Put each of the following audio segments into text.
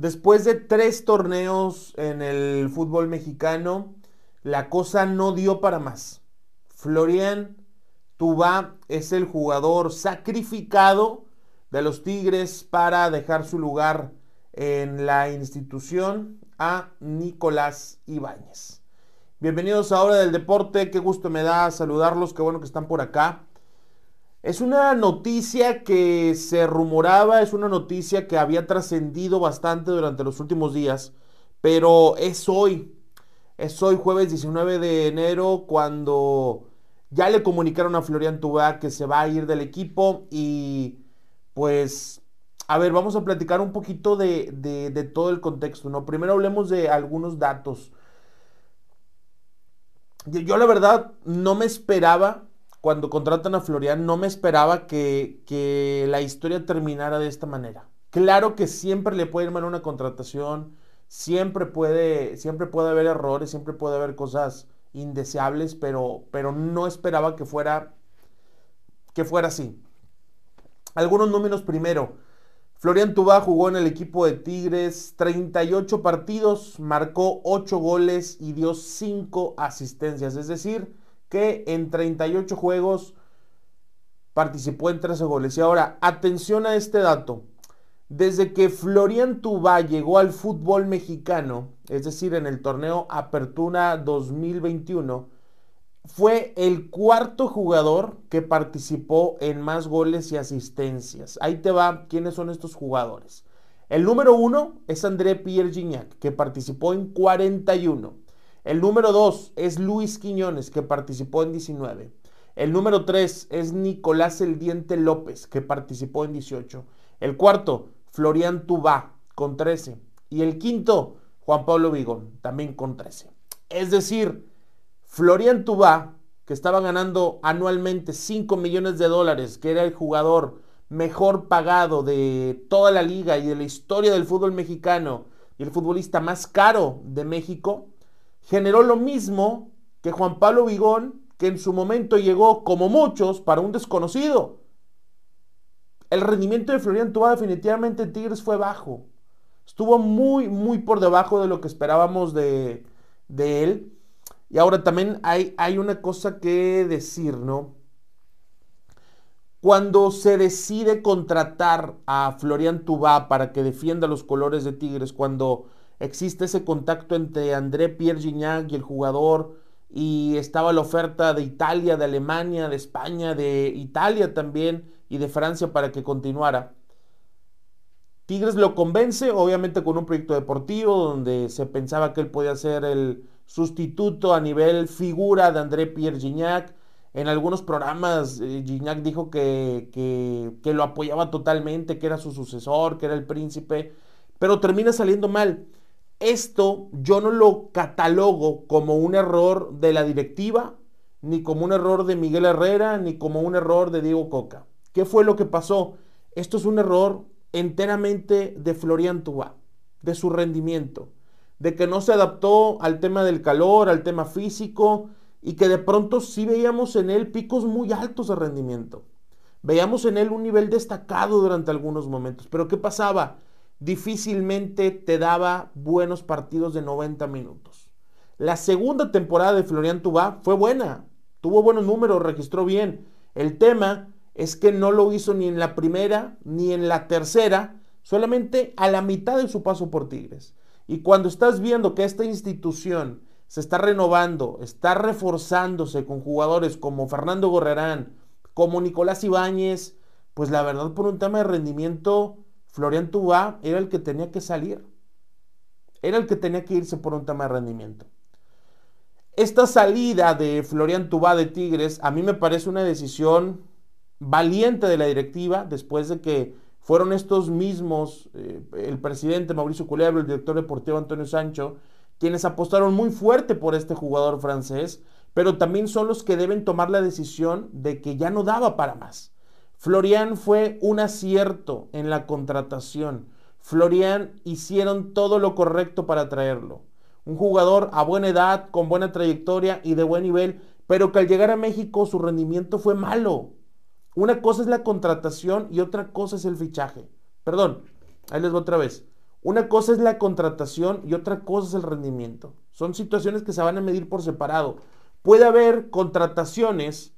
Después de tres torneos en el fútbol mexicano, la cosa no dio para más. Florian Tubá es el jugador sacrificado de los Tigres para dejar su lugar en la institución a Nicolás Ibáñez. Bienvenidos a Hora del Deporte, qué gusto me da saludarlos, qué bueno que están por acá. Es una noticia que se rumoraba, es una noticia que había trascendido bastante durante los últimos días, pero es hoy, es hoy jueves 19 de enero cuando ya le comunicaron a Florian Tubá que se va a ir del equipo y pues, a ver, vamos a platicar un poquito de, de todo el contexto, ¿no? Primero hablemos de algunos datos. Yo la verdad no me esperaba, cuando contratan a Florian, no me esperaba que, que, la historia terminara de esta manera. Claro que siempre le puede ir mal una contratación, siempre puede, siempre puede haber errores, siempre puede haber cosas indeseables, pero, pero no esperaba que fuera, que fuera así. Algunos números primero. Florian Tubá jugó en el equipo de Tigres 38 partidos, marcó 8 goles y dio 5 asistencias. Es decir, que en 38 juegos participó en 13 goles. Y ahora, atención a este dato. Desde que Florian Tubá llegó al fútbol mexicano, es decir, en el torneo Apertura 2021, fue el cuarto jugador que participó en más goles y asistencias. Ahí te va quiénes son estos jugadores. El número uno es André Pierre Gignac, que participó en 41. El número dos es Luis Quiñones, que participó en 19. El número tres es Nicolás El Diente López, que participó en 18. El cuarto, Florian Tubá, con 13. Y el quinto, Juan Pablo Vigón, también con 13. Es decir, Florian Tubá, que estaba ganando anualmente 5 millones de dólares, que era el jugador mejor pagado de toda la liga y de la historia del fútbol mexicano y el futbolista más caro de México, generó lo mismo que Juan Pablo Vigón, que en su momento llegó como muchos para un desconocido. El rendimiento de Florian Tubá definitivamente en Tigres fue bajo. Estuvo muy, muy por debajo de lo que esperábamos de, de él. Y ahora también hay, hay una cosa que decir, ¿no? Cuando se decide contratar a Florian Tubá para que defienda los colores de Tigres, cuando existe ese contacto entre André Pierre Gignac y el jugador, y estaba la oferta de Italia, de Alemania, de España, de Italia también y de Francia para que continuara. Tigres lo convence, obviamente con un proyecto deportivo donde se pensaba que él podía ser el sustituto a nivel figura de André Pierre Gignac. En algunos programas eh, Gignac dijo que, que, lo apoyaba totalmente, que era su sucesor, que era el príncipe, pero termina saliendo mal. Esto yo no lo catalogo como un error de la directiva, ni como un error de Miguel Herrera, ni como un error de Diego Coca. ¿Qué fue lo que pasó? Esto es un error enteramente de Florian Tubá, de su rendimiento de que no se adaptó al tema del calor, al tema físico, y que de pronto sí veíamos en él picos muy altos de rendimiento. Veíamos en él un nivel destacado durante algunos momentos. Pero ¿qué pasaba? Difícilmente te daba buenos partidos de 90 minutos. La segunda temporada de Florian Tubá fue buena, tuvo buenos números, registró bien. El tema es que no lo hizo ni en la primera ni en la tercera, solamente a la mitad de su paso por Tigres. Y cuando estás viendo que esta institución se está renovando, está reforzándose con jugadores como Fernando Gorrerán, como Nicolás Ibáñez, pues la verdad por un tema de rendimiento, Florian Tubá era el que tenía que salir. Era el que tenía que irse por un tema de rendimiento. Esta salida de Florian Tubá de Tigres a mí me parece una decisión valiente de la directiva después de que fueron estos mismos, eh, el presidente Mauricio Culebro, el director deportivo Antonio Sancho, quienes apostaron muy fuerte por este jugador francés, pero también son los que deben tomar la decisión de que ya no daba para más. Florian fue un acierto en la contratación. Florian hicieron todo lo correcto para traerlo. Un jugador a buena edad, con buena trayectoria y de buen nivel, pero que al llegar a México su rendimiento fue malo. Una cosa es la contratación y otra cosa es el fichaje. Perdón, ahí les voy otra vez. Una cosa es la contratación y otra cosa es el rendimiento. Son situaciones que se van a medir por separado. Puede haber contrataciones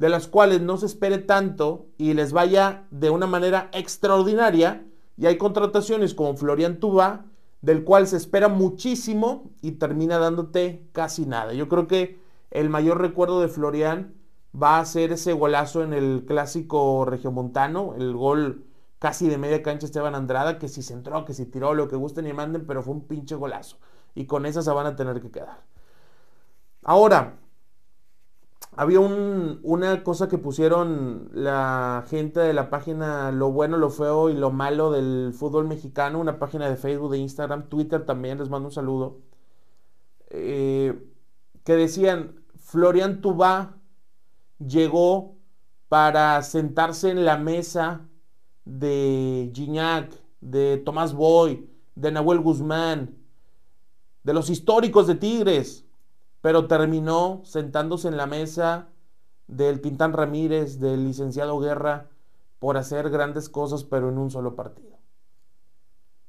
de las cuales no se espere tanto y les vaya de una manera extraordinaria. Y hay contrataciones como Florian Tuba, del cual se espera muchísimo y termina dándote casi nada. Yo creo que el mayor recuerdo de Florian va a ser ese golazo en el clásico regiomontano, el gol casi de media cancha Esteban Andrada, que si se entró, que si tiró, lo que gusten y manden, pero fue un pinche golazo. Y con esa se van a tener que quedar. Ahora, había una cosa que pusieron la gente de la página Lo bueno, lo feo y lo malo del fútbol mexicano, una página de Facebook, de Instagram, Twitter también, les mando un saludo, eh, que decían, Florian Tubá llegó para sentarse en la mesa de Gignac, de Tomás Boy, de Nahuel Guzmán, de los históricos de Tigres, pero terminó sentándose en la mesa del Tintán Ramírez, del licenciado Guerra, por hacer grandes cosas, pero en un solo partido.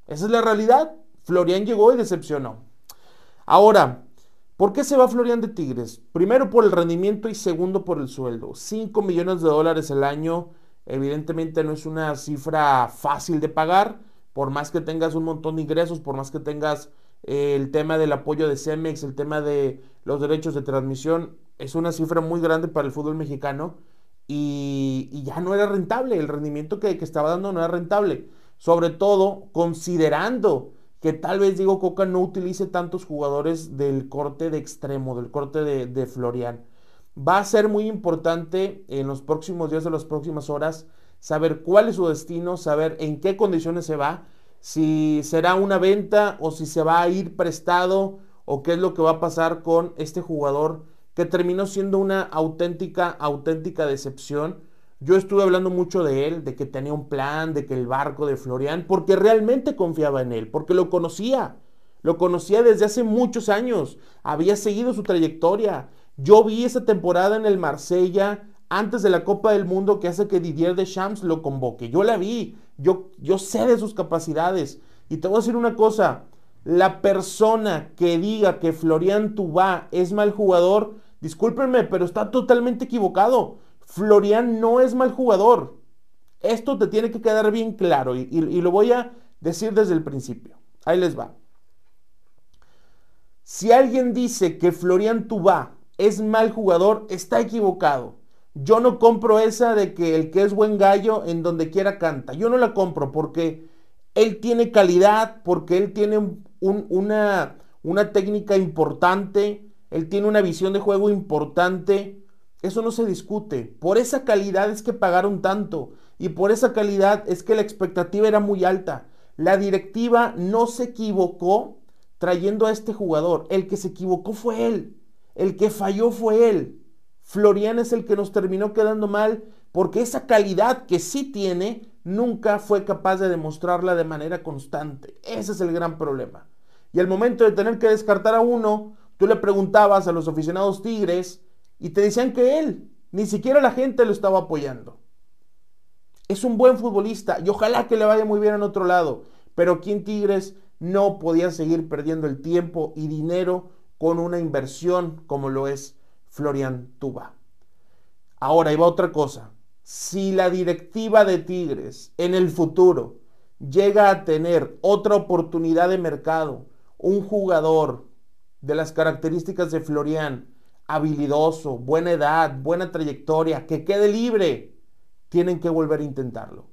Esa es la realidad. Florian llegó y decepcionó. Ahora, ¿por qué se va Florian de Tigres? Primero por el rendimiento y segundo por el sueldo. 5 millones de dólares al año, evidentemente no es una cifra fácil de pagar, por más que tengas un montón de ingresos, por más que tengas el tema del apoyo de Cemex, el tema de los derechos de transmisión, es una cifra muy grande para el fútbol mexicano y, ya no era rentable, el rendimiento que, estaba dando no era rentable, sobre todo considerando que tal vez Diego Coca no utilice tantos jugadores del corte de extremo, del corte de, de Florian. Va a ser muy importante en los próximos días, de las próximas horas, saber cuál es su destino, saber en qué condiciones se va, si será una venta o si se va a ir prestado o qué es lo que va a pasar con este jugador que terminó siendo una auténtica, auténtica decepción. Yo estuve hablando mucho de él, de que tenía un plan, de que el barco de Florian, porque realmente confiaba en él, porque lo conocía. Lo conocía desde hace muchos años, había seguido su trayectoria. Yo vi esa temporada en el Marsella antes de la Copa del Mundo que hace que Didier Deschamps lo convoque. Yo la vi, yo, yo sé de sus capacidades. Y te voy a decir una cosa, la persona que diga que Florian Tubá es mal jugador, discúlpenme, pero está totalmente equivocado. Florian no es mal jugador. Esto te tiene que quedar bien claro y, lo voy a decir desde el principio. Ahí les va. Si alguien dice que Florian Tubá es mal jugador, está equivocado. Yo no compro esa de que el que es buen gallo en donde quiera canta. Yo no la compro porque él tiene calidad, porque él tiene una, una técnica importante, él tiene una visión de juego importante. Eso no se discute. Por esa calidad es que pagaron tanto y por esa calidad es que la expectativa era muy alta. La directiva no se equivocó trayendo a este jugador. El que se equivocó fue él. El que falló fue él. Florian es el que nos terminó quedando mal porque esa calidad que sí tiene nunca fue capaz de demostrarla de manera constante. Ese es el gran problema. Y al momento de tener que descartar a uno, tú le preguntabas a los aficionados tigres y te decían que él, ni siquiera la gente lo estaba apoyando. Es un buen futbolista y ojalá que le vaya muy bien en otro lado, pero aquí en Tigres no podía seguir perdiendo el tiempo y dinero con una inversión como lo es Florian Tuba. Ahora, iba otra cosa. Si la directiva de Tigres en el futuro llega a tener otra oportunidad de mercado, un jugador de las características de Florian, habilidoso, buena edad, buena trayectoria, que quede libre, tienen que volver a intentarlo.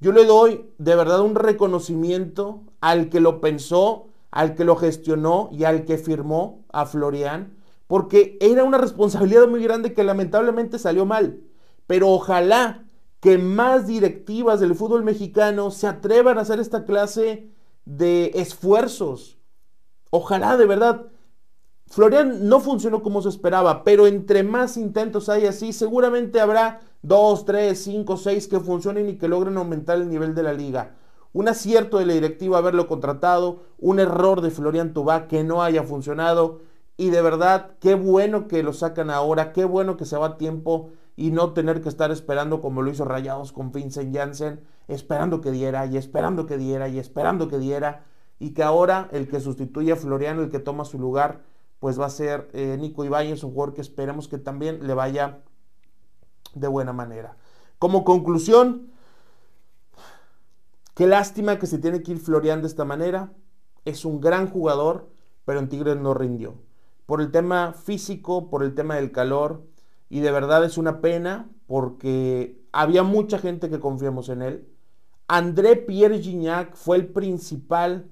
Yo le doy de verdad un reconocimiento al que lo pensó, al que lo gestionó y al que firmó a Florian, porque era una responsabilidad muy grande que lamentablemente salió mal. Pero ojalá que más directivas del fútbol mexicano se atrevan a hacer esta clase de esfuerzos. Ojalá de verdad. Florian no funcionó como se esperaba, pero entre más intentos hay así, seguramente habrá dos, tres, cinco, seis que funcionen y que logren aumentar el nivel de la liga. Un acierto de la directiva haberlo contratado, un error de Florian Tubá que no haya funcionado y de verdad, qué bueno que lo sacan ahora, qué bueno que se va a tiempo y no tener que estar esperando como lo hizo Rayados con Vincent Janssen, esperando que diera y esperando que diera y esperando que diera y que ahora el que sustituye a Floriano, el que toma su lugar, pues va a ser eh, Nico Ibáñez, un jugador que esperemos que también le vaya de buena manera. Como conclusión, qué lástima que se tiene que ir Florian de esta manera. Es un gran jugador, pero en Tigres no rindió. Por el tema físico, por el tema del calor, y de verdad es una pena porque había mucha gente que confiamos en él. André Pierre Gignac fue el principal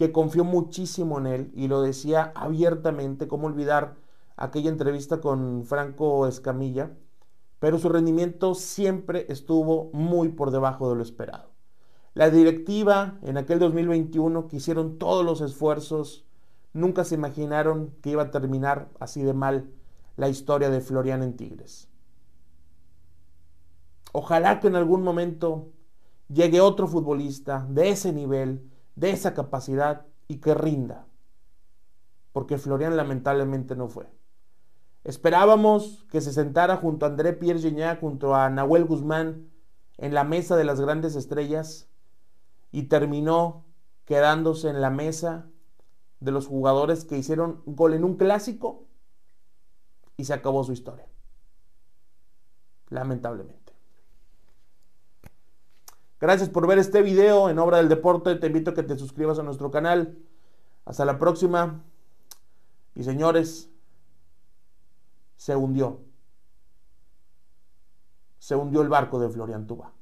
que confió muchísimo en él y lo decía abiertamente, cómo olvidar aquella entrevista con Franco Escamilla, pero su rendimiento siempre estuvo muy por debajo de lo esperado. La directiva en aquel 2021 que hicieron todos los esfuerzos, nunca se imaginaron que iba a terminar así de mal la historia de Florian en Tigres. Ojalá que en algún momento llegue otro futbolista de ese nivel, de esa capacidad y que rinda. Porque Florian lamentablemente no fue. Esperábamos que se sentara junto a André Pierre Gignac, junto a Nahuel Guzmán, en la mesa de las grandes estrellas y terminó quedándose en la mesa de los jugadores que hicieron gol en un clásico y se acabó su historia. Lamentablemente. Gracias por ver este video en Obra del Deporte. Te invito a que te suscribas a nuestro canal. Hasta la próxima. Y señores, se hundió. Se hundió el barco de Florian Tuba.